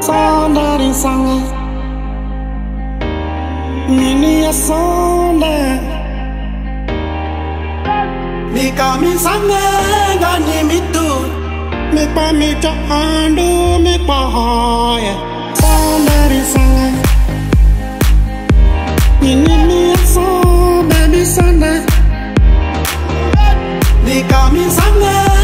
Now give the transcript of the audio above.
Sondari sanga Nini ya sonda Mika sanga Gani mitu. Mikpa mi andu Mikpa hoye Sondari sanga Nini mi ya Baby mi sanga